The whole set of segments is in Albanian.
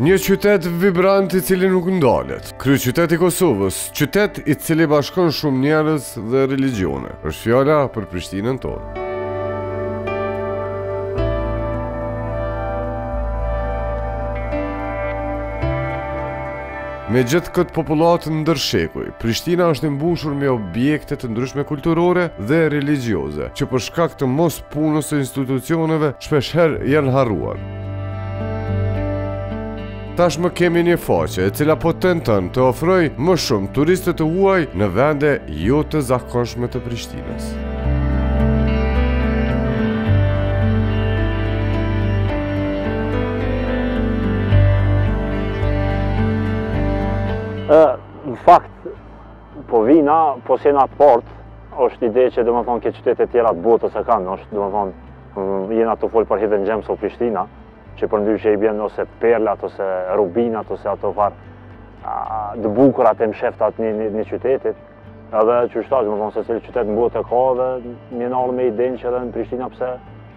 Një qytet vibrant i cili nuk ndalet. Kryeqytet i Kosovës, qytet i cili bashkon shumë njerëz dhe religione. Është fjala për Prishtinën tonë. Me gjithë këtë popullatë ndër shekuj, Prishtina është e mbushur me objekte të ndryshme kulturore dhe religioze, që për shkak të mos punës së institucioneve shpeshherë janë harruar. Tashmë kemi një faqe e cila po tenton të afrojë më shumë turistët e huaj në vende jo të zakonshme të Prishtinës. Në fakt, Po vijnë na, po si na të port, është ide që domethënë krejt qytetet tjera të botës e kanë, është domethënë, mm, jena tu folë për Hidden Gems of Prishtina, që përndryshe i bjen ose perlat, ose rubinët, ose ato farë, të bukurat e mshefta të një, një, qytetit, edhe që është tash, domethënë, secili qytet në botë e ka dhe në një mënyrë e kena ide që edhe në Prishtina pse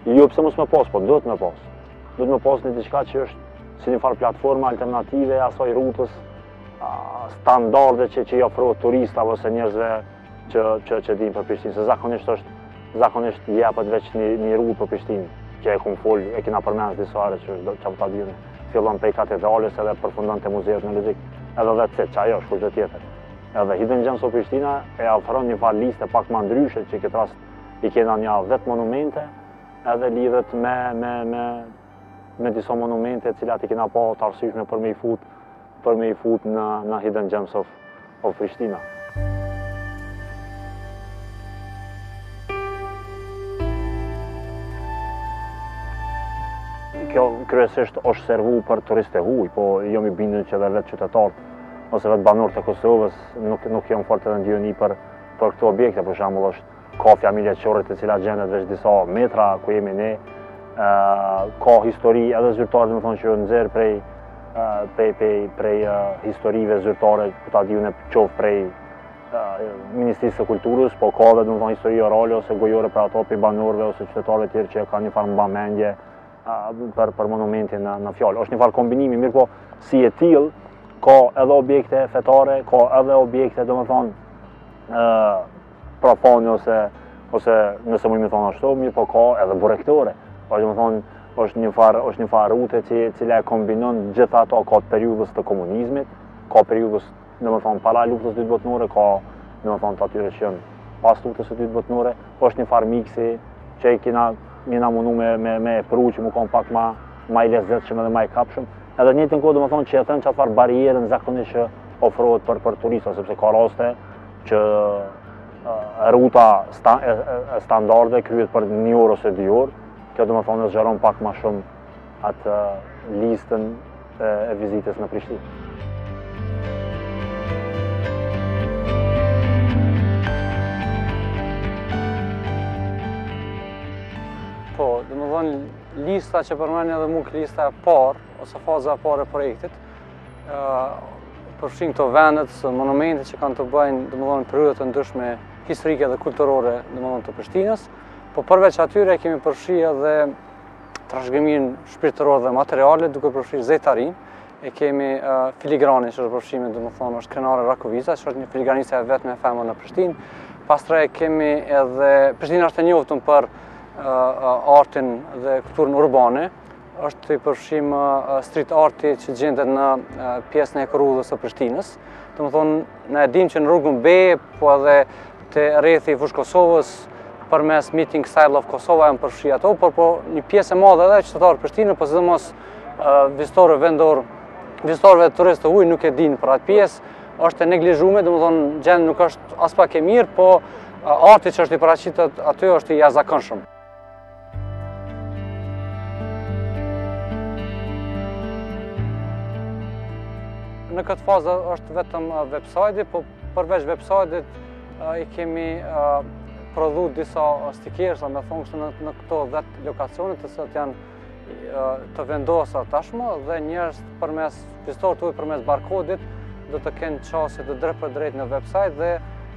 jo, pse mos me pasë, po duhet me pasë. Duhet me pasë një diçka që është si një farë platforma alternative e asaj rutës standarde që që i ofrohet turistave ose njerëzve që që që dinë për Prishtinë, se zakonisht është zakonisht jepet veç një një rrugë për Prishtinë, që e kam fol, e kena përmend disa herë që tashmë e dinë. Fillon prej katedrales edhe përfundon te muzeu etnologjik, edhe veç qajo është kurgjo tjetër. Edhe Hidden Gems of Prishtina e ofron një farë liste pak më ndryshe që në këtë rast i kena njëzet monumente, edhe lidhet me me me me disa monumente të cilat i kena pa të arsyshme për me i fut për me i fut në, në Hidden Gems of, of Prishtina. Kjo kryesisht është servu për turistë të huj, po jom i bindun që edhe vetë qytetarët ose vetë banorët e Kosovës nuk, nuk janë fort edhe në dijeni për, për këto objekte, për shembull është kafja e familjes Çorri e cila gjendet veç disa metra ku jemi ne, ka histori edhe zyrtare domethënë që jon nxjerrë prej prej, prej, prej historive zyrtare ku ta di une qoftë prej Ministrisë së Kulturës, po ka edhe domethënë histori orale ose gojore prej atyre, prej banorve ose qytetarëve tjerë që kanë një farë mbamendje për, për monumentin në, në fjalë. Është një farë kombinimi, mirëpo si e tilë, ka edhe objekte fetare, ka edhe objekte, domethënë, Profane ose, ose nëse me e thënë ashtu, mirëpo ka edhe burektore. Po domethënë, është një farë, është një farë rute e cila i kombinon gjithë ato ka të periudhës të komunizmit, ka periudhës, domethënë, para Luftës së Dytë Botërore, ka, domethënë, të atyre që janë pas Luftës së Dytë Botërore, është një farë miksi që e kena, jena mundu me, me, me pru që me kon pak ma, ma i lezetshëm edhe ma i kapshëm, edhe njëjtën kohë, domethënë, që e then që atë farë barierën zakonisht që ofrohet për, për turista, sepse ka raste, që ruta standarde kryet për një orë ose dy orë, kjo domethënë e zgjeron pak ma shumë atë listën e vizitës në Prishtinë. Po, domethënë lista që përmendi edhe Muki lista e parë, ose faza e parë e projektit, përfshin këto vendet, monumentet që kanë të bëjnë, domethënë, periudhat të ndryshme historike dhe kulturore, domethënë, të Prishtinës, po përveç atyre kemi përfshi edhe trashëgiminë shpirtërore dhe materiale, duke përfshi zejtarinë, e kemi filigranin që është përfshime, domethënë, është Krenare Rakovica, që është një filigraniste e vetme femër në Prishtinë, pastaj kemi edhe, Prishtina është e njoftun për artin dhe kulturën urbane, është i përfshim street arti që gjendet në pjesën e qarkrrugës së Prishtinës. Domethënë, ne e dimë që në rrugën B, po edhe te rrethi i Fushë Kosovës, përmes Meeting of Styles Kosova e kemi përfshi ato, por po një pjesë e madhe edhe qytetarë të Prishtinës, po sidomos vizitorë vendorë, vizitorë e turistë të huj nuk e dinë për atë pjesë, është e neglizhume, domethënë, gjendja nuk është aspak e mirë, po arti që është i paraqitur aty është i jashtëzakonshëm. Në këtë fazë është vetëm website-i, po përveç website-it kemi prodhu disa stikersa, domethënë kështu në këto 10 lokacione, të cilat janë të vendosura tashmë dhe njerëz përmes, vizitorë të huj përmes barkodit do të kenë qasje të drejtpërdrejtë në website dhe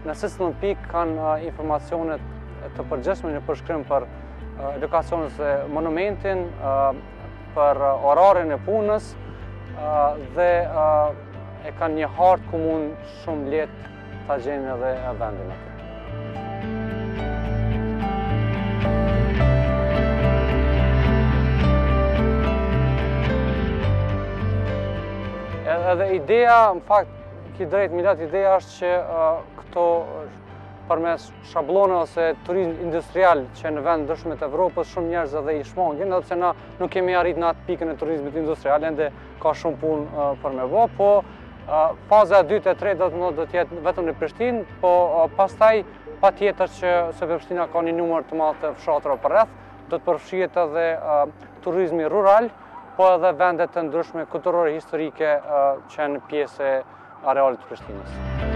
në secilën pikë kanë informacione të përgjithshme një përshkrim për lokacionin ose monumentin, për orarin e punës dhe e kanë një hartë ku mund Shumë lehtë ta gjejnë edhe e vendin atë. Edhe ideja, në fakt, ki drejt Milot ideja është që këto përmes shabllone ose turizm industrial që në vende të ndryshme të Evropës shumë njerëz edhe i shmangin, edhe pse na nuk kemi arrit në atë pikën e turizmit industrial, ende ka shumë punë për me bo, po Faza e dytë e tretë, do të më do të jetë vetëm në Prishtinë, po pastaj patjetër që se Prishtina ka një numër të madh të fshatrave përreth, do të përfshihet edhe turizmi rural, po edhe vende të ndryshme kulturore historike që janë pjesë e arealit të Prishtinës.